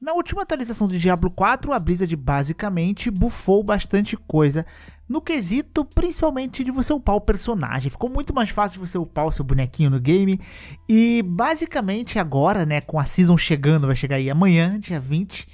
Na última atualização de Diablo 4, a Blizzard basicamente bufou bastante coisa no quesito principalmente de você upar o personagem. Ficou muito mais fácil você upar o seu bonequinho no game. E basicamente agora, né, com a season chegando, vai chegar aí amanhã, dia 20,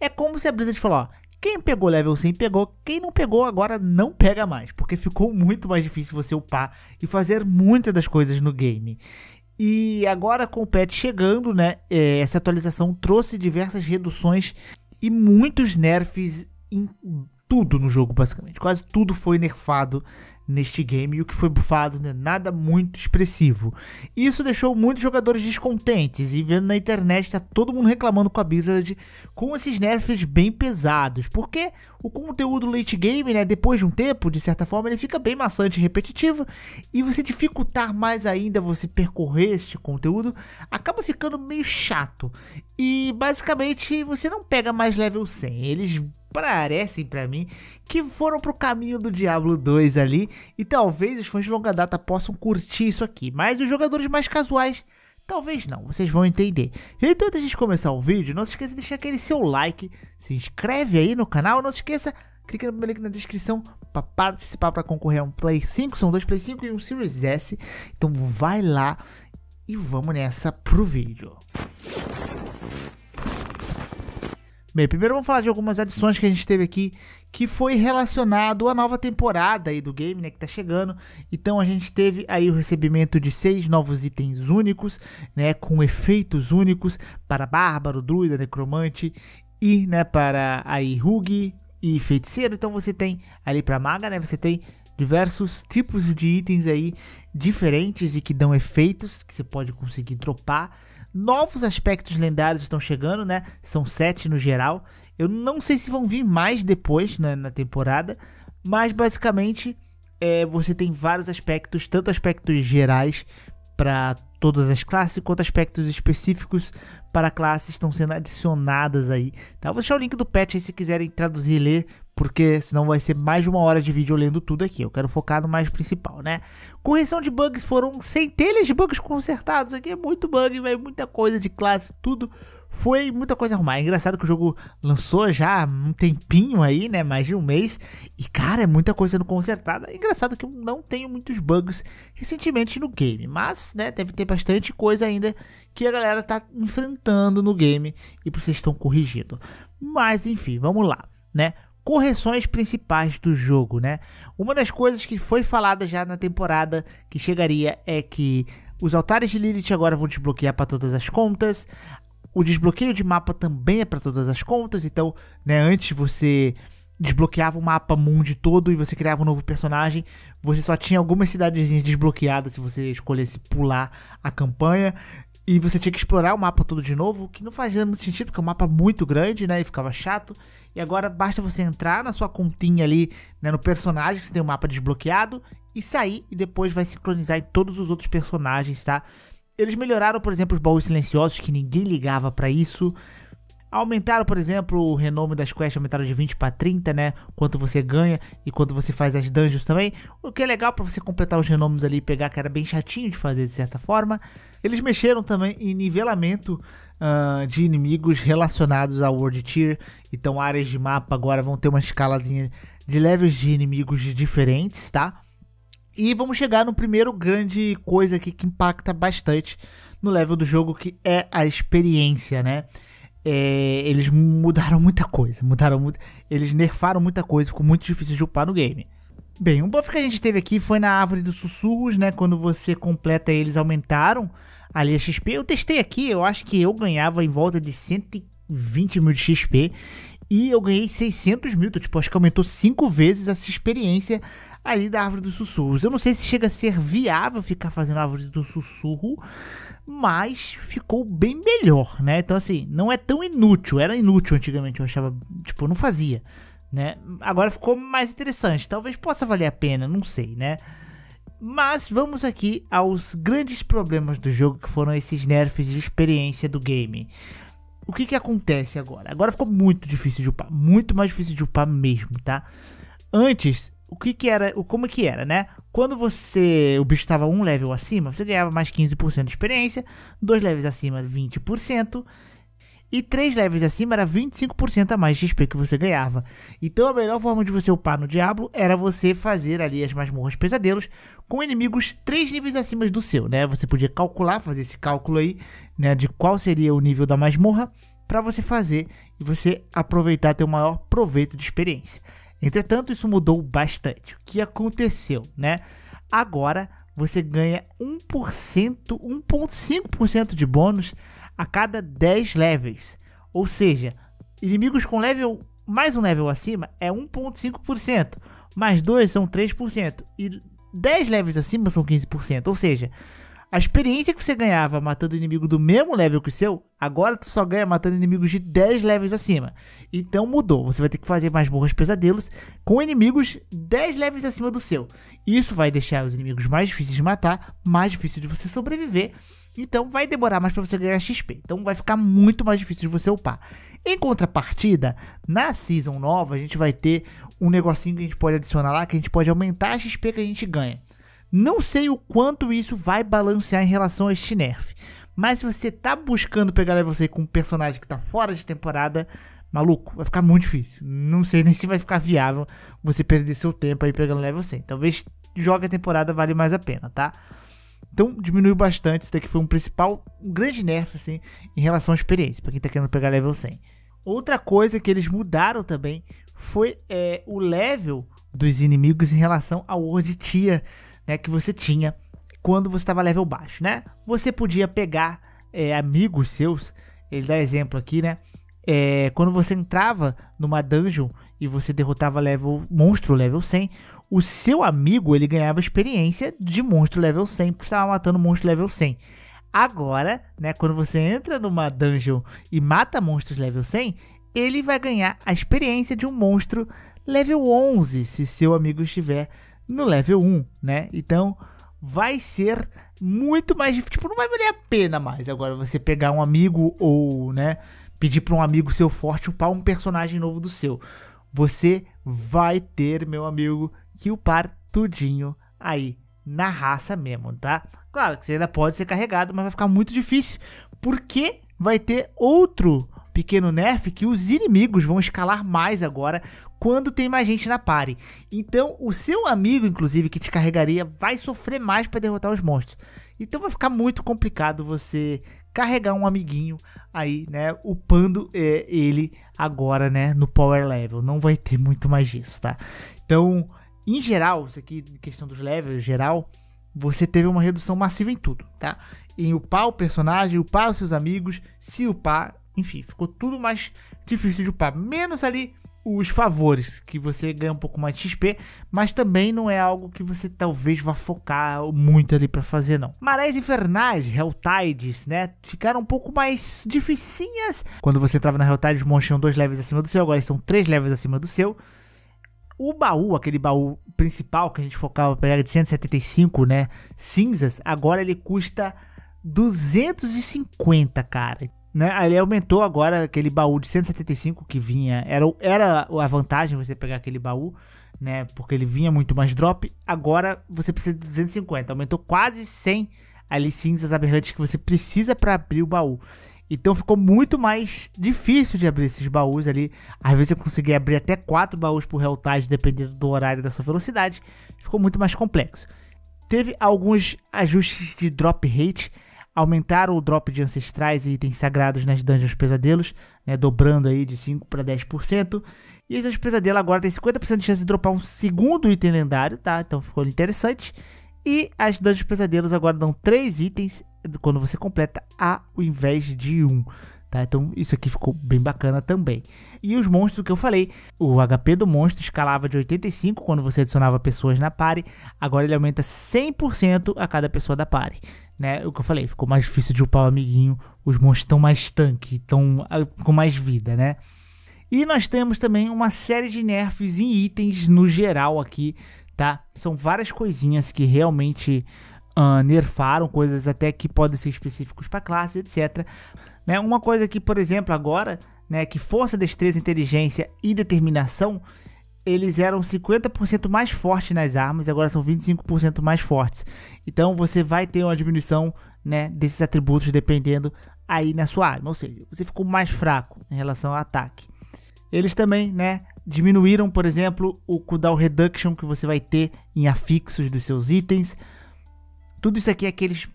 é como se a Blizzard falou, ó, quem pegou level 100 pegou, quem não pegou agora não pega mais, porque ficou muito mais difícil você upar e fazer muitas das coisas no game. E agora com o patch chegando, né, é, essa atualização trouxe diversas reduções e muitos nerfs tudo no jogo, basicamente. Quase tudo foi nerfado neste game e o que foi bufado né, nada muito expressivo. Isso deixou muitos jogadores descontentes e vendo na internet tá todo mundo reclamando com a Blizzard com esses nerfs bem pesados, porque o conteúdo late game, né, depois de um tempo, de certa forma, ele fica bem maçante e repetitivo e você dificultar mais ainda você percorrer este conteúdo acaba ficando meio chato. E basicamente você não pega mais level 100. Eles parecem para mim que foram pro caminho do Diablo 2 ali e talvez os fãs de longa data possam curtir isso aqui, mas os jogadores mais casuais talvez não, vocês vão entender. Então antes de começar o vídeo, não se esqueça de deixar aquele seu like, se inscreve aí no canal, não se esqueça, clica no link na descrição para participar para concorrer a um Play 5, são dois Play 5 e um Series S. Então vai lá e vamos nessa pro vídeo. Bem, primeiro vamos falar de algumas adições que a gente teve aqui, que foi relacionado à nova temporada aí do game, né, que tá chegando. Então a gente teve aí o recebimento de seis novos itens únicos, né, com efeitos únicos para bárbaro, druida, necromante e, né, para aí Rug e feiticeiro. Então você tem ali para maga, né, você tem diversos tipos de itens aí diferentes e que dão efeitos que você pode conseguir dropar. Novos aspectos lendários estão chegando, né? São sete no geral. Eu não sei se vão vir mais depois né, na temporada, mas basicamente é, você tem vários aspectos, tanto aspectos gerais para todas as classes, quanto aspectos específicos para classes estão sendo adicionadas aí. Tá? Vou deixar o link do patch aí se quiserem traduzir e ler porque senão vai ser mais de uma hora de vídeo lendo tudo aqui. Eu quero focar no mais principal, né? Correção de bugs foram centenas de bugs consertados. Aqui é muito bug, véio, muita coisa de classe, tudo foi muita coisa arrumar. É engraçado que o jogo lançou já um tempinho aí, né? Mais de um mês. E cara, é muita coisa sendo consertada. É engraçado que eu não tenho muitos bugs recentemente no game. Mas, né, deve ter bastante coisa ainda que a galera tá enfrentando no game e vocês estão corrigindo. Mas enfim, vamos lá, né? Correções principais do jogo, né? Uma das coisas que foi falada já na temporada que chegaria é que os altares de Lilith agora vão desbloquear para todas as contas. O desbloqueio de mapa também é para todas as contas, então, né, antes você desbloqueava o mapa mundo todo e você criava um novo personagem, você só tinha algumas cidadezinhas desbloqueadas se você escolhesse pular a campanha. E você tinha que explorar o mapa todo de novo, que não fazia muito sentido, porque é um mapa muito grande, né? E ficava chato. E agora basta você entrar na sua continha ali, né, no personagem, que você tem o mapa desbloqueado, e sair, e depois vai sincronizar em todos os outros personagens, tá? Eles melhoraram, por exemplo, os baús silenciosos, que ninguém ligava para isso. Aumentaram, por exemplo, o renome das quests, aumentaram de 20 para 30, né? Quanto você ganha e quanto você faz as dungeons também. O que é legal para você completar os renomes ali e pegar, que era bem chatinho de fazer de certa forma. Eles mexeram também em nivelamento uh, de inimigos relacionados ao World Tier. Então, áreas de mapa agora vão ter uma escalazinha de levels de inimigos diferentes, tá? E vamos chegar no primeiro grande coisa aqui que impacta bastante no level do jogo, que é a experiência, né? É, eles mudaram muita coisa, mudaram muito, eles nerfaram muita coisa, ficou muito difícil de upar no game. Bem, um buff que a gente teve aqui foi na árvore dos sussurros, né? Quando você completa eles aumentaram ali a XP. Eu testei aqui, eu acho que eu ganhava em volta de 120 mil de XP e eu ganhei 600 mil, então, tipo, acho que aumentou 5 vezes essa experiência ali da árvore dos sussurros. Eu não sei se chega a ser viável ficar fazendo a árvore do sussurro, mas ficou bem melhor, né? Então, assim, não é tão inútil. Era inútil antigamente, eu achava, tipo, não fazia, né? Agora ficou mais interessante. Talvez possa valer a pena, não sei, né? Mas vamos aqui aos grandes problemas do jogo, que foram esses nerfs de experiência do game. O que que acontece agora? Agora ficou muito difícil de upar, muito mais difícil de upar mesmo, tá? Antes, o que que era, como que era, né? Quando você, o bicho estava um level acima, você ganhava mais 15% de experiência, dois levels acima 20%, E 3 levels acima era 25% a mais de XP que você ganhava. Então a melhor forma de você upar no Diablo era você fazer ali as masmorras pesadelos com inimigos 3 níveis acima do seu, né? Você podia calcular, fazer esse cálculo aí, né, de qual seria o nível da masmorra para você fazer e você aproveitar ter o maior proveito de experiência. Entretanto, isso mudou bastante. O que aconteceu, né? Agora você ganha 1%, 1.5% de bônus a cada 10 levels. Ou seja, inimigos com level mais um level acima é 1.5%, mais 2 são 3% e 10 levels acima são 15%. Ou seja, a experiência que você ganhava matando inimigo do mesmo level que o seu, agora tu só ganha matando inimigos de 10 levels acima. Então mudou, você vai ter que fazer mais morros pesadelos com inimigos 10 levels acima do seu. Isso vai deixar os inimigos mais difíceis de matar, mais difícil de você sobreviver. Então vai demorar mais para você ganhar XP. Então vai ficar muito mais difícil de você upar. Em contrapartida, na season nova a gente vai ter um negocinho que a gente pode adicionar lá, que a gente pode aumentar a XP que a gente ganha. Não sei o quanto isso vai balancear em relação a este nerf. Mas se você tá buscando pegar level 100 com um personagem que tá fora de temporada, maluco, vai ficar muito difícil. Não sei nem se vai ficar viável você perder seu tempo aí pegando level 100. Talvez jogue a temporada vale mais a pena, tá? Então diminuiu bastante, isso daqui foi um principal, um grande nerf assim, em relação à experiência, para quem tá querendo pegar level 100. Outra coisa que eles mudaram também foi é, o level dos inimigos em relação ao World Tier né, que você tinha quando você estava level baixo, né? Você podia pegar é, amigos seus, ele dá exemplo aqui, né? É, quando você entrava numa dungeon e você derrotava level monstro level 100, o seu amigo ele ganhava experiência de monstro level 100 porque estava matando monstro level 100. Agora, né, quando você entra numa dungeon e mata monstros level 100, ele vai ganhar a experiência de um monstro level 11 se seu amigo estiver no level 1, né? Então vai ser muito mais difícil. Tipo, não vai valer a pena mais agora você pegar um amigo ou, né, pedir para um amigo seu forte upar um personagem novo do seu. Você vai ter, meu amigo, que upar tudinho aí na raça mesmo, tá? Claro que você ainda pode ser carregado, mas vai ficar muito difícil, porque vai ter outro pequeno nerf que os inimigos vão escalar mais agora quando tem mais gente na party. Então, o seu amigo, inclusive, que te carregaria, vai sofrer mais para derrotar os monstros. Então vai ficar muito complicado você carregar um amiguinho aí, né, upando é, ele agora, né, no power level. Não vai ter muito mais disso, tá? Então, em geral, isso aqui, questão dos levels, geral, você teve uma redução massiva em tudo, tá? Em upar o personagem, upar os seus amigos, se upar, enfim, ficou tudo mais difícil de upar. Menos ali os favores, que você ganha um pouco mais de XP, mas também não é algo que você talvez vá focar muito ali para fazer não. Marés infernais, Helltides, né, ficaram um pouco mais dificinhas. Quando você entrava na Helltide, os monstros tinham dois levels acima do seu, agora estão três levels acima do seu. O baú, aquele baú principal que a gente focava pegar de 175, né, cinzas, agora ele custa 250, cara. Né? Ele aumentou agora aquele baú de 175 que vinha. Era, era a vantagem você pegar aquele baú, né? Porque ele vinha muito mais drop. Agora você precisa de 250. Aumentou quase 100 ali cinzas aberrantes que você precisa para abrir o baú. Então ficou muito mais difícil de abrir esses baús ali. Às vezes eu consegui abrir até 4 baús por Helltide, dependendo do horário da sua velocidade. Ficou muito mais complexo. Teve alguns ajustes de drop rate aumentaram o drop de ancestrais e itens sagrados nas dungeons pesadelos, né, dobrando aí de 5 para 10%. E as dungeons pesadelo agora tem 50% de chance de dropar um segundo item lendário, tá? Então ficou interessante. E as dungeons pesadelos agora dão 3 itens quando você completa ao invés de 1. Um. Tá? Então isso aqui ficou bem bacana também. E os monstros que eu falei, o HP do monstro escalava de 85 quando você adicionava pessoas na party, agora ele aumenta 100% a cada pessoa da party. Né? O que eu falei, ficou mais difícil de upar o amiguinho, os monstros estão mais tanque, estão ah, com mais vida, né? E nós temos também uma série de nerfs em itens no geral aqui, tá? São várias coisinhas que realmente uh, nerfaram, coisas até que podem ser específicos para classe, etc. Né? Uma coisa que, por exemplo, agora, né, que força, destreza, inteligência e determinação, eles eram 50% mais fortes nas armas, agora são 25% mais fortes. Então você vai ter uma diminuição né, desses atributos dependendo aí na sua arma, ou seja, você ficou mais fraco em relação ao ataque. Eles também, né, diminuíram, por exemplo, o cooldown reduction que você vai ter em afixos dos seus itens. Tudo isso aqui é aqueles,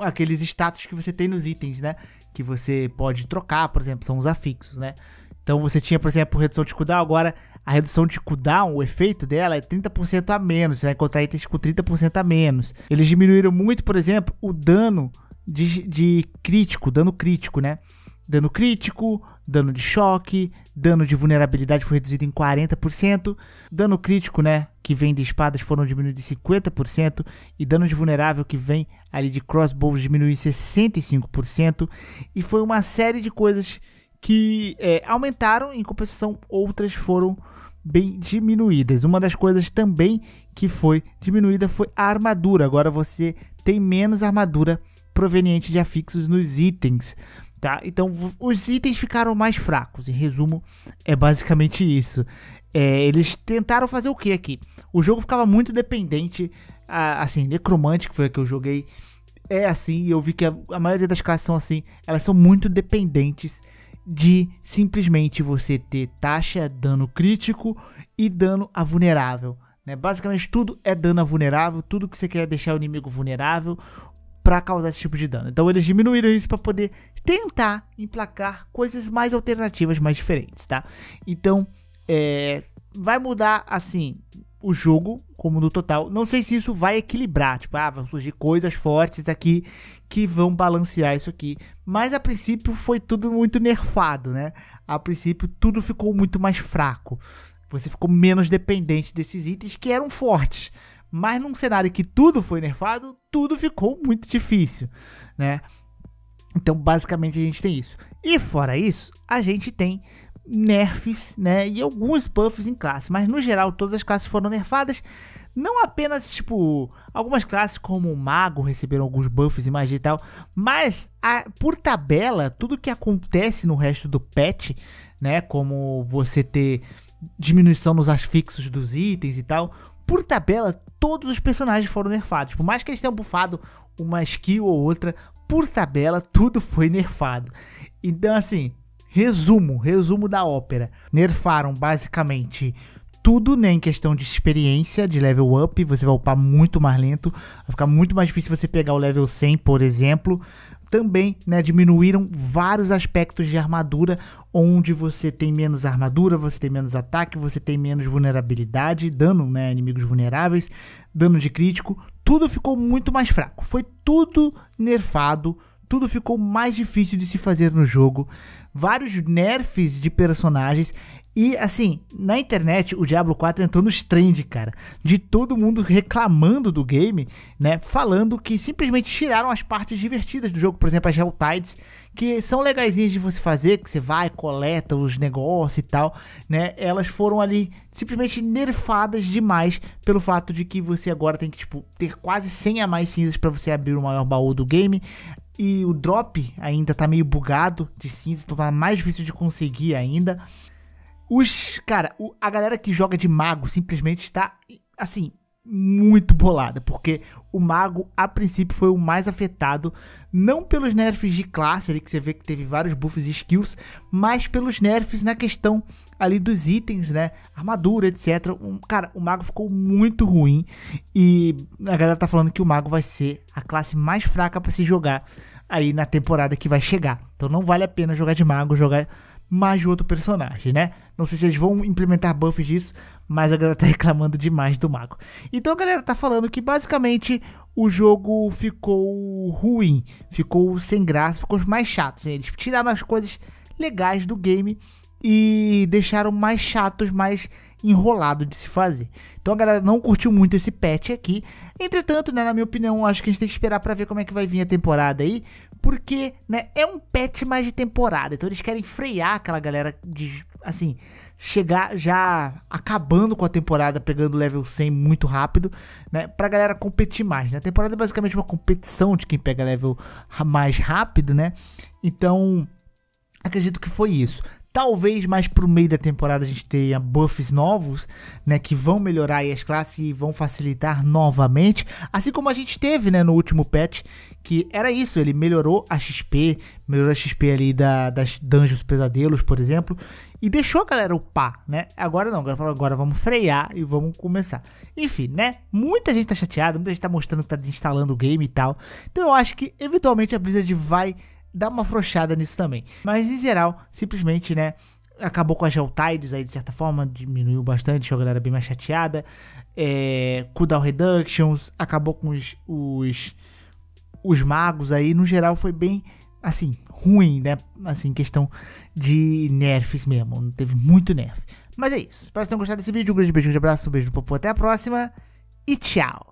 aqueles status que você tem nos itens, né? Que você pode trocar, por exemplo, são os afixos, né? Então você tinha, por exemplo, redução de cooldown, agora a redução de cooldown, o efeito dela é 30% a menos. Você vai encontrar itens com 30% a menos. Eles diminuíram muito, por exemplo, o dano de, de crítico, dano crítico, né? Dano crítico, dano de choque, dano de vulnerabilidade foi reduzido em 40%, dano crítico, né, que vem de espadas foram diminuídos em 50% e dano de vulnerável que vem ali de crossbows diminuiu em 65% e foi uma série de coisas que é, aumentaram, em compensação outras foram bem diminuídas. Uma das coisas também que foi diminuída foi a armadura. Agora você tem menos armadura proveniente de afixos nos itens, tá? Então os itens ficaram mais fracos. Em resumo, é basicamente isso. É, eles tentaram fazer o que aqui? O jogo ficava muito dependente, assim, necromante que foi a que eu joguei. É assim, eu vi que a, a maioria das classes são assim, elas são muito dependentes de simplesmente você ter taxa, dano crítico e dano a vulnerável. Né? Basicamente tudo é dano a vulnerável, tudo que você quer deixar o inimigo vulnerável para causar esse tipo de dano. Então eles diminuíram isso para poder tentar emplacar coisas mais alternativas, mais diferentes, tá? Então é, vai mudar assim o jogo como no total. Não sei se isso vai equilibrar, tipo, ah, vão surgir coisas fortes aqui que vão balancear isso aqui. Mas a princípio foi tudo muito nerfado, né? A princípio tudo ficou muito mais fraco. Você ficou menos dependente desses itens que eram fortes. Mas num cenário que tudo foi nerfado, tudo ficou muito difícil, né? Então, basicamente, a gente tem isso. E fora isso, a gente tem nerfs, né? E alguns buffs em classe. Mas no geral, todas as classes foram nerfadas. Não apenas, tipo, algumas classes como o Mago receberam alguns buffs e magia e tal. Mas, a, por tabela, tudo que acontece no resto do patch, né? Como você ter diminuição nos asfixos dos itens e tal. Por tabela, todos os personagens foram nerfados. Por mais que eles tenham bufado uma skill ou outra, por tabela, tudo foi nerfado. Então, assim, Resumo, resumo da ópera. Nerfaram basicamente tudo, né, questão de experiência, de level up, você vai upar muito mais lento, vai ficar muito mais difícil você pegar o level 100, por exemplo. Também, né, diminuíram vários aspectos de armadura, onde você tem menos armadura, você tem menos ataque, você tem menos vulnerabilidade, dano, né, inimigos vulneráveis, dano de crítico, tudo ficou muito mais fraco. Foi tudo nerfado, tudo ficou mais difícil de se fazer no jogo vários nerfs de personagens. E assim, na internet, o Diablo 4 entrou nos trend, cara, de todo mundo reclamando do game, né? Falando que simplesmente tiraram as partes divertidas do jogo, por exemplo, as Helltides, que são legaisinhas de você fazer, que você vai, coleta os negócios e tal, né? Elas foram ali simplesmente nerfadas demais pelo fato de que você agora tem que, tipo, ter quase 100 a mais cinzas para você abrir o maior baú do game. E o drop ainda tá meio bugado de cinza, então tá mais difícil de conseguir ainda. Os, cara, o, a galera que joga de mago simplesmente está assim, muito bolada, porque o mago a princípio foi o mais afetado, não pelos nerfs de classe ali que você vê que teve vários buffs e skills, mas pelos nerfs na questão ali dos itens, né? Armadura, etc. Um, cara, o mago ficou muito ruim e a galera tá falando que o mago vai ser a classe mais fraca para se jogar aí na temporada que vai chegar. Então não vale a pena jogar de mago, jogar mais de outro personagem, né? Não sei se eles vão implementar buffs disso, mas a galera tá reclamando demais do mago. Então a galera tá falando que basicamente o jogo ficou ruim, ficou sem graça, ficou mais chato. Né? Eles tiraram as coisas legais do game e deixaram mais chatos, mais enrolado de se fazer. Então a galera não curtiu muito esse patch aqui. Entretanto, né, na minha opinião, acho que a gente tem que esperar para ver como é que vai vir a temporada aí, porque, né, é um patch mais de temporada. Então eles querem frear aquela galera de assim, chegar já acabando com a temporada, pegando level 100 muito rápido, né? Pra galera competir mais, né? A temporada é basicamente uma competição de quem pega level mais rápido, né? Então, acredito que foi isso. Talvez mais pro meio da temporada a gente tenha buffs novos, né, que vão melhorar as classes e vão facilitar novamente, assim como a gente teve, né, no último patch, que era isso, ele melhorou a XP, melhorou a XP ali da, das Dungeons Pesadelos, por exemplo, e deixou a galera upar, né? Agora não, agora, agora vamos frear e vamos começar. Enfim, né? Muita gente tá chateada, muita gente tá mostrando que tá desinstalando o game e tal. Então eu acho que eventualmente a Blizzard vai dar uma afrouxada nisso também. Mas em geral, simplesmente, né? Acabou com as Tides aí de certa forma, diminuiu bastante, a galera bem mais chateada. É, cooldown reductions, acabou com os, os, os magos aí. No geral, foi bem assim, ruim, né? Assim, questão de nerfs mesmo. Não teve muito nerf. Mas é isso. Espero que tenham gostado desse vídeo. Um grande beijo, um grande abraço, um beijo no popo. Até a próxima e tchau!